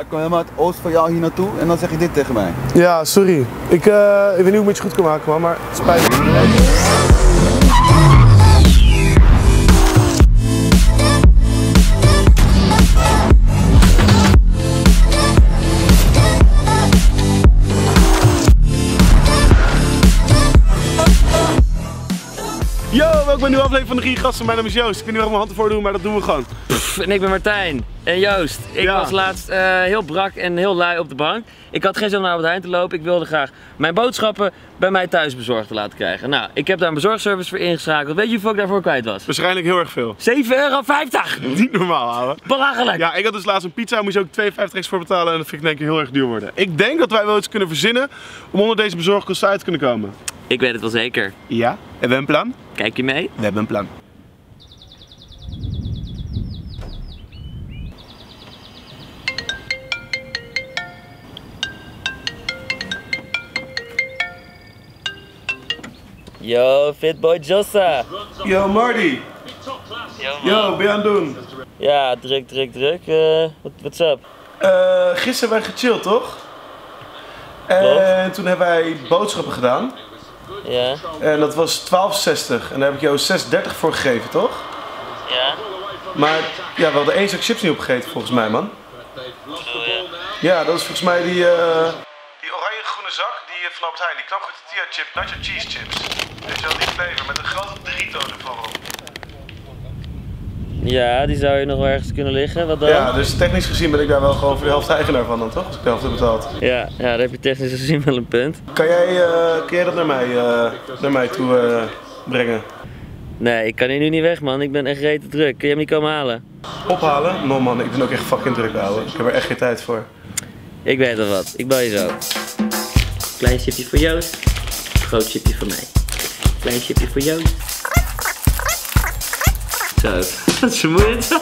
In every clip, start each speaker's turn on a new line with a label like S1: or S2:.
S1: ik kom helemaal uit oost van jou hier naartoe en dan zeg je dit tegen mij.
S2: Ja, sorry. Ik, eh, ik weet niet hoe ik het goed kan maken, maar het spijt me.
S3: Welkom bij een nieuwe aflevering van de Drie Gasten. Mijn naam is Joost. Ik weet niet waar ik mijn hand voor doen, maar dat doen we gewoon.
S4: En ik ben Martijn. En Joost, ik
S3: Ja.
S4: was laatst eh, heel brak en heel lui op de bank. Ik had geen zin om naar Albert Heijn te lopen. Ik wilde graag mijn boodschappen bij mij thuis bezorgd te laten krijgen. Nou, ik heb daar een bezorgservice voor ingeschakeld. Weet je hoeveel ik daarvoor kwijt was?
S3: Waarschijnlijk heel erg veel.
S4: 7,50 euro!
S3: Niet normaal, ouwe.
S4: Belachelijk!
S3: Ja, ik had dus laatst een pizza, moest je ook 2,50 extra voor betalen en dat vind ik denk ik heel erg duur worden. Ik denk dat wij wel iets kunnen verzinnen om onder deze bezorgkosten uit te kunnen komen.
S4: Ik weet het wel zeker.
S3: Ja, en we hebben een plan?
S4: Kijk je mee?
S3: We hebben een plan.
S4: Yo, Fitboy Jossa.
S3: Yo, Marty.
S4: Yo,
S3: Yo, ben je aan het doen?
S4: Ja, druk, druk, druk. Wat what's up?
S3: Eh, gisteren hebben wij gechilled, toch? En toen hebben wij boodschappen gedaan.
S4: Ja,
S3: En dat was 12,60. En daar heb ik jou 6,30 voor gegeven, toch?
S4: ja.
S3: Maar ja, we hadden één zak chips niet opgegeten volgens mij, man. Ja, dat is volgens mij die, eh die oranje groene zak die eh, van Albert Heijn, die knap tortilla chip, nacho cheese chips. Weet je wel, die flavor met een grote Dorito ervan op.
S4: Ja, die zou je nog wel ergens kunnen liggen. Wat dan?
S3: Ja, dus technisch gezien ben ik daar wel gewoon voor de helft eigenaar van dan, toch? Als ik de helft heb betaald.
S4: Ja, ja, daar heb je technisch gezien wel een punt.
S3: Kan jij, kan jij dat naar mij, eh, naar mij toe eh, brengen?
S4: Nee, ik kan hier nu niet weg, man. Ik ben echt rete druk. Kun je hem niet komen halen?
S3: Ophalen? No man, ik ben ook echt fucking druk, ouwe. Ik heb er echt geen tijd voor.
S4: Ik weet wel wat. Ik bel je zo. Klein chipje voor Joost. Groot chipje voor mij. Klein chipje voor Joost. Zo, dat is vermoeiend.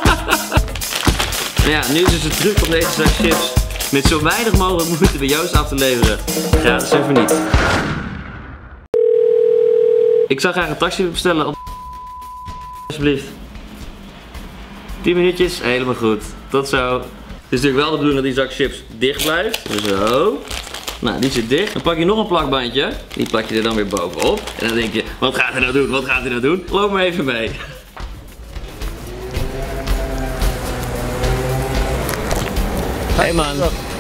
S4: ja, nu is dus de om deze zak chips met zo weinig mogelijk moeite bij Joost af te leveren. Gratis en voor niet. Ik zou graag een taxi bestellen op Alsjeblieft. 10 minuutjes, helemaal goed. Tot zo. Het is natuurlijk wel de bedoeling dat die zak chips dicht blijft. Zo. Nou, die zit dicht. Dan pak je nog een plakbandje. Die plak je er dan weer bovenop. En dan denk je, wat gaat hij nou doen? Wat gaat hij nou doen? Loop maar even mee. Hey man,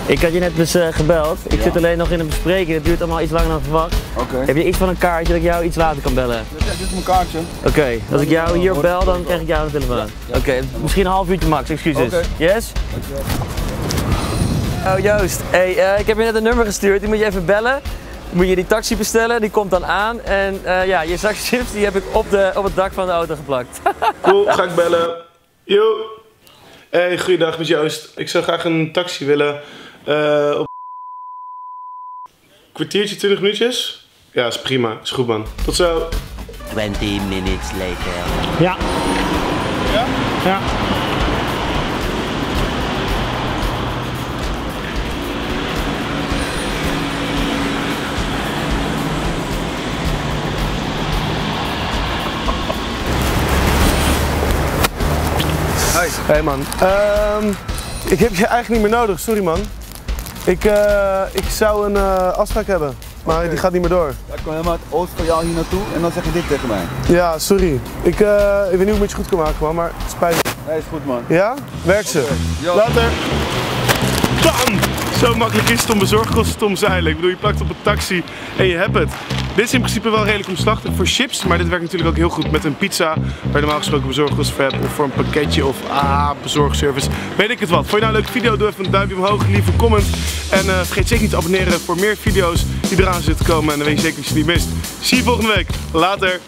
S4: ik had je net dus eh, gebeld. Ik zit alleen nog in een bespreking. Het duurt allemaal iets langer dan verwacht.
S1: Oké.
S4: Heb je iets van een kaartje dat ik jou iets later kan bellen?
S1: Dit is mijn kaartje.
S4: Oké, als ik jou hier bel, dan krijg ik jou aan de telefoon. Oké, misschien een half uurtje max, excuses.
S1: Oké.
S4: Yes? Oh Joost, hey, eh, ik heb je net een nummer gestuurd, die moet je even bellen. Moet je die taxi bestellen, die komt dan aan. En eh, ja, je zak chips die heb ik op, de, op het dak van de auto geplakt.
S3: Cool, ga ik bellen. Yo. Hey, goeiedag met Joost. Ik zou graag een taxi willen. eh op kwartiertje, 20 minuutjes? Ja, is prima. Is goed man. Tot zo.
S5: 20 minutes later.
S2: Ja.
S3: Ja?
S2: Ja.
S1: Hey.
S2: Hey man, Ehm, ik heb je eigenlijk niet meer nodig, sorry man. Ik, eh, ik zou een eh, afspraak hebben, maar die gaat niet meer door.
S1: Ja, ik kom helemaal uit oost van jou hier naartoe en dan zeg je dit tegen mij.
S2: Ja, sorry. Ik, eh, ik weet niet hoe ik het je goed kan maken, man, maar het spijt me.
S1: Nee, is goed man.
S2: Ja? Werkt ze?
S3: Later. Bam! Zo makkelijk is het om bezorgkosten te omzeilen. Ik bedoel, je plakt op een taxi en je hebt het. Dit is in principe wel redelijk omslachtig voor chips, maar dit werkt natuurlijk ook heel goed met een pizza, waar normaal gesproken bezorgkosten voor hebt, of voor een pakketje of ah, bezorgservice. Weet ik het wat. Vond je nou een leuke video? Doe even een duimpje omhoog, lieve comment. En eh, vergeet zeker niet te abonneren voor meer video's die eraan zitten komen. En dan weet je zeker dat je het niet mist. Zie je volgende week. Later.